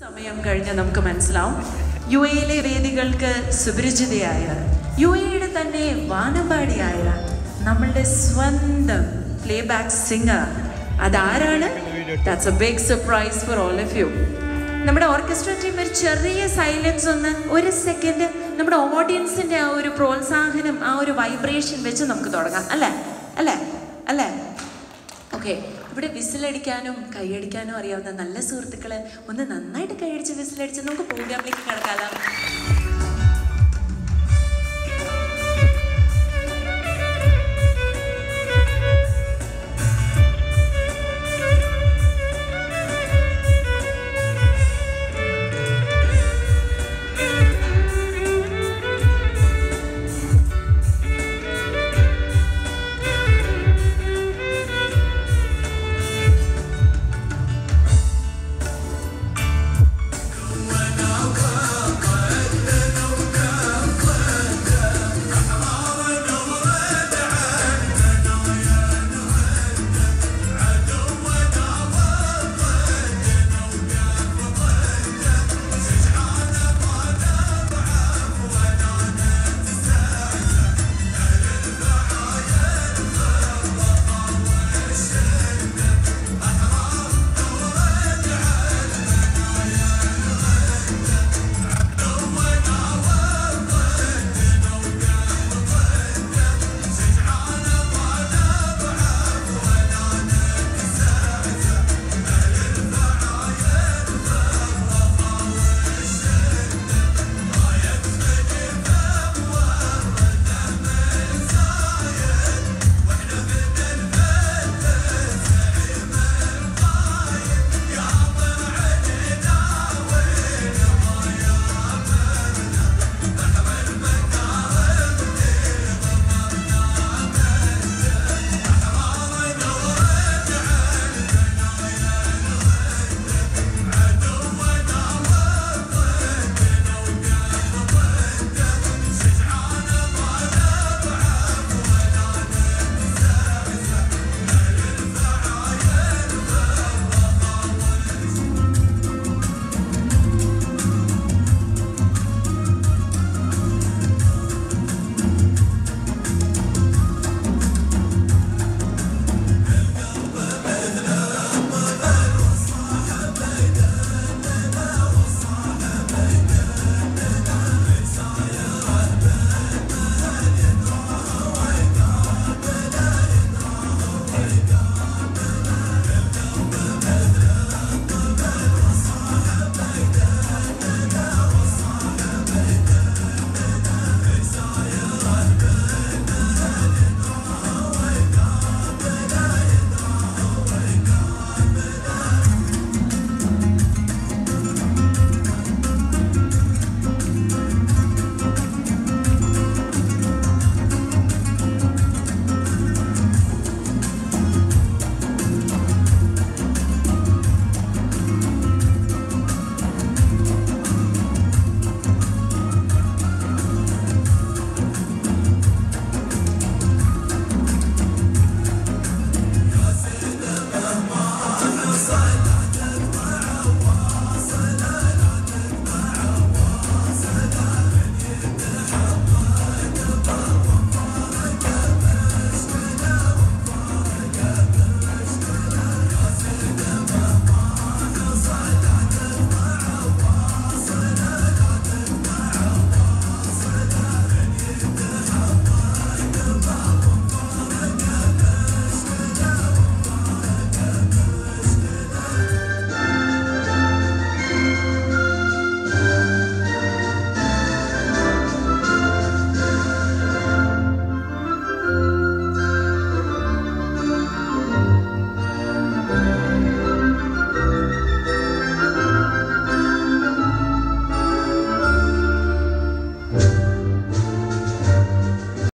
സമയം കഴിഞ്ഞ് നമുക്ക് മനസ്സിലാവും. യു എയിലെ വേദികൾക്ക് സുപരിചിതയായ യു എയുടെ തന്നെ വാനമ്പാടിയായ നമ്മളുടെ സ്വന്തം പ്ലേ ബാക്ക് സിംഗർ അതാരാണ്? That's a big surprise for all of you നമ്മുടെ ഓർക്കസ്ട്ര ടീം ഒരു ചെറിയ സൈലൻസ് ഒന്ന് ഒരു സെക്കൻഡ് നമ്മുടെ ഓഡിയൻസിന്റെ ആ ഒരു പ്രോത്സാഹനം ആ ഒരു വൈബ്രേഷൻ വെച്ച് നമുക്ക് തുടങ്ങാം. അല്ലേ അല്ലേ? അല്ലേ? ഓക്കെ. ഇവിടെ വിസിലടിക്കാനും കൈയടിക്കാനും അറിയാവുന്ന നല്ല സുഹൃത്തുക്കളെ ഒന്ന് നന്നായിട്ട് കൈയടിച്ച് വിസിലടിച്ച് നമുക്ക് പ്രോഗ്രാമിലേക്ക് കിടക്കാലോ.